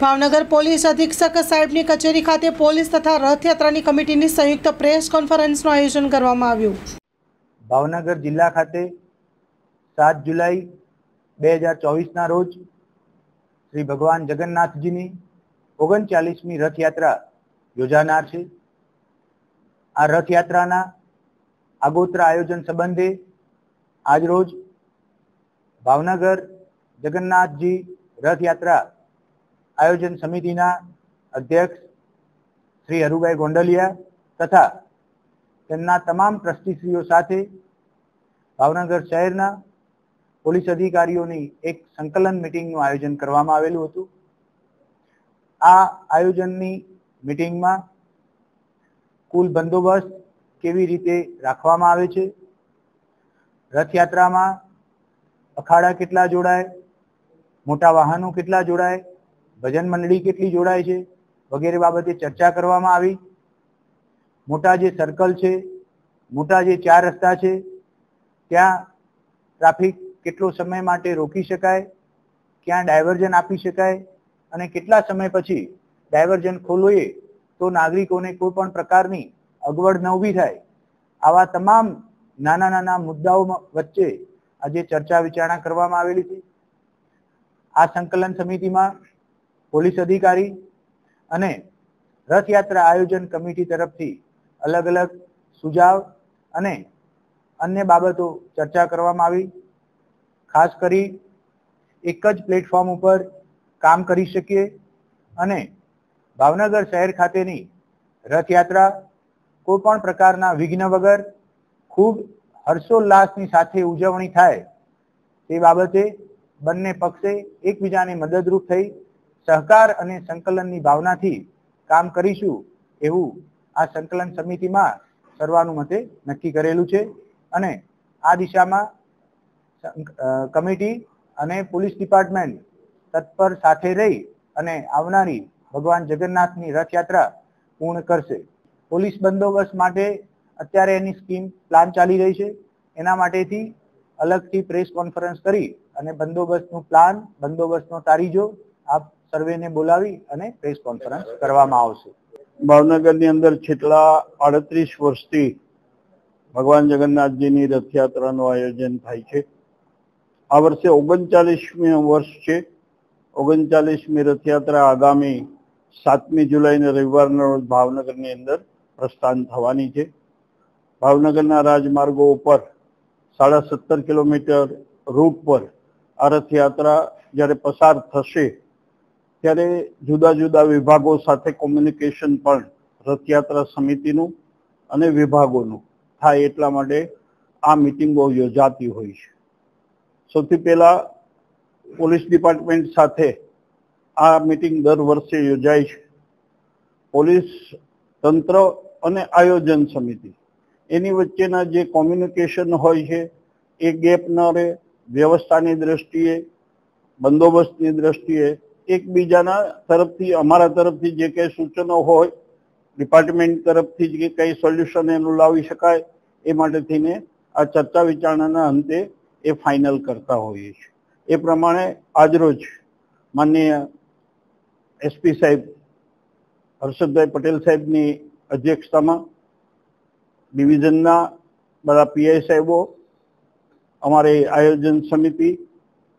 Bhavnagar police અધિક્ષક સાહેબની કચેરી ખાતે પોલીસ તથા રથયાત્રાની કમિટીની સંયુક્ત પ્રેસ કોન્ફરન્સનું આયોજન કરવામાં આવ્યું. ભાવનગર જિલ્લા ખાતે સાત જુલાઈ બે હજાર ચોવીસના રોજ શ્રી ભગવાન જગન્નાથજીની ઓગણચાલીસમી રથયાત્રા યોજાનાર છે. આ રથયાત્રાના આગોતરા આયોજન સંબંધે આજરોજ ભાવનગર જગન્નાથજી રથયાત્રા આયોજન સમિતિના અધ્યક્ષ શ્રી હરુભાઈ ગોંડલિયા તથા તેમના તમામ ટ્રસ્ટીશ્રીઓ સાથે ભાવનગર શહેરના પોલીસ અધિકારીઓની એક સંકલન મિટિંગનું આયોજન કરવામાં આવેલું હતું. આ આયોજનની મિટિંગમાં કુલ બંદોબસ્ત કેવી રીતે રાખવામાં આવે છે? રથયાત્રામાં અખાડા કેટલા જોડાય? મોટા વાહનો કેટલા જોડાય? ભજન મંડળી કેટલી જોડાય છે વગેરે બાબતે ચર્ચા કરવામાં આવી. મોટા જે સર્કલ છે, મોટા જે ચાર રસ્તા છે, ત્યાં ટ્રાફિક કેટલો સમય માટે રોકી શકાય, ક્યાં ડાયવર્ઝન આપી શકાય અને કેટલા સમય પછી ડાયવર્ઝન ખોલવીએ તો નાગરિકોને કોઈ પણ પ્રકારની અગવડ ન ઊભી થાય. આવા તમામ નાના નાના મુદ્દાઓ વચ્ચે આજે ચર્ચા વિચારણા કરવામાં આવેલી છે. આ સંકલન સમિતિમાં પોલીસ અધિકારી અને રથયાત્રા આયોજન કમિટી તરફથી અલગ અલગ સુઝાવ અને અન્ય બાબતો ચર્ચા કરવામાં આવી. ખાસ કરી એક જ પ્લેટફોર્મ ઉપર કામ કરી શકીએ અને ભાવનગર શહેર ખાતેની રથયાત્રા કોઈ પણ પ્રકારના વિઘ્ન વગર ખૂબ હર્ષોલ્લાસની સાથે ઉજવણી થાય તે બાબતે બંને પક્ષે એકબીજાને મદદરૂપ થઈ સહકાર અને સંકલનની ભાવનાથી કામ કરીશું એવું આ સંકલન સમિતિમાં સર્વાનુમતે નક્કી કરેલું છે અને આ દિશામાં કમિટી અને પોલીસ ડિપાર્ટમેન્ટ તત્પર સાથે રહી અને આવનારી ભગવાન જગન્નાથની રથયાત્રા પૂર્ણ કરશે. પોલીસ બંદોબસ્ત માટે અત્યારે એની સ્કીમ પ્લાન ચાલી રહી છે. એના માટેથી અલગથી પ્રેસ કોન્ફરન્સ કરી અને બંદોબસ્તનું પ્લાન, બંદોબસ્તનો તારીજો આપ સર્વેને બોલાવી અને પ્રેસ કોન્ફરન્સ કરવામાં આવશે. ભાવનગરની અંદર છેલ્લા અડત્રીસ વર્ષથી ભગવાન જગન્નાથજીની રથયાત્રાનું આયોજન થાય છે. આ વર્ષે ઓગણચાલીસમી વર્ષ છે. ઓગણચાલીસમી રથયાત્રા આગામી સાતમી જુલાઈને રવિવારના રોજ ભાવનગરની અંદર પ્રસ્થાન થવાની છે. ભાવનગરના રાજમાર્ગો ઉપર સાડા સત્તર કિલોમીટર રૂટ પર આ રથયાત્રા જ્યારે પસાર થશે ત્યારે જુદા જુદા વિભાગો સાથે કોમ્યુનિકેશન પણ રથયાત્રા સમિતિનું અને વિભાગોનું થાય એટલા માટે આ મિટિંગો યોજાતી હોય છે. સૌથી પહેલાં પોલીસ ડિપાર્ટમેન્ટ સાથે આ મિટિંગ દર વર્ષે યોજાય છે. પોલીસ તંત્ર અને આયોજન સમિતિ એની વચ્ચેના જે કોમ્યુનિકેશન હોય છે એ ગેપ ન રહે, વ્યવસ્થાની દ્રષ્ટિએ, બંદોબસ્તની દ્રષ્ટિએ એકબીજાના તરફથી, અમારા તરફથી જે કંઈ સૂચનો હોય, ડિપાર્ટમેન્ટ તરફથી જે કંઈ સોલ્યુશન એનું લાવી શકાય, એ માટે થઈને આ ચર્ચા વિચારણાના અંતે એ ફાઇનલ કરતા હોઈએ છીએ. એ પ્રમાણે આજરોજ માનનીય એસપી સાહેબ, હર્ષદભાઈ પટેલ સાહેબની અધ્યક્ષતામાં ડિવિઝનના બધા પીઆઈ સાહેબો, અમારી આયોજન સમિતિ,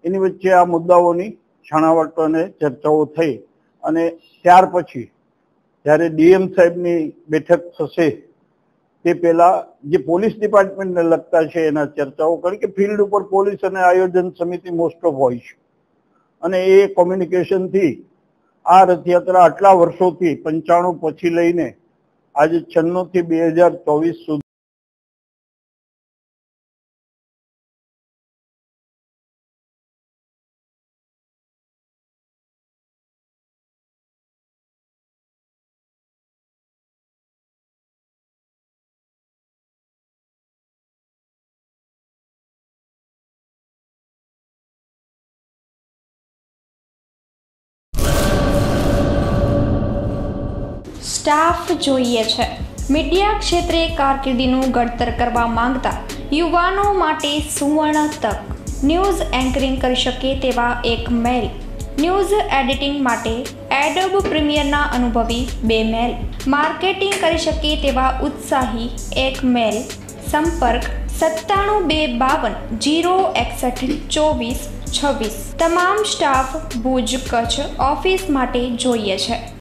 એની વચ્ચે આ મુદ્દાઓની છણાવટ અને ચર્ચાઓ થઈ અને ત્યાર પછી જ્યારે ડીએમ સાહેબની બેઠક થશે, તે પહેલા જે પોલીસ ડિપાર્ટમેન્ટને લગતા છે એના ચર્ચાઓ કરી કે ફિલ્ડ ઉપર પોલીસ અને આયોજન સમિતિ મોસ્ટ ઓફ હોય છે. અને એ કોમ્યુનિકેશનથી આ રથયાત્રા આટલા વર્ષોથી પંચાણું પછી લઈને આજે છન્નુંથી બે હજાર ચોવીસ સુધી સ્ટાફ જોઈએ છે. મીડિયા ક્ષેત્રે કારકિર્દીનું ઘડતર કરવા માંગતા યુવાનો માટે સુવર્ણ તક. ન્યૂઝ એન્કરિંગ કરી શકે તેવા એક મેલ. ન્યૂઝ એડિટિંગ માટે એડોબ પ્રીમિયરના અનુભવી બે મેલ. માર્કેટિંગ કરી શકે તેવા ઉત્સાહી એક મેલ. સંપર્ક સત્તાણું બે બાવન જીરો એકસઠ ચોવીસ છવ્વીસ. તમામ સ્ટાફ ભુજ કચ્છ ઓફિસ માટે જોઈએ છે.